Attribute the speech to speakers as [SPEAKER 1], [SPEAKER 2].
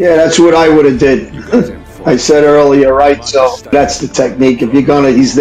[SPEAKER 1] Yeah, that's what I would have did. I said earlier, right? So that's the technique. If you're gonna, he's there.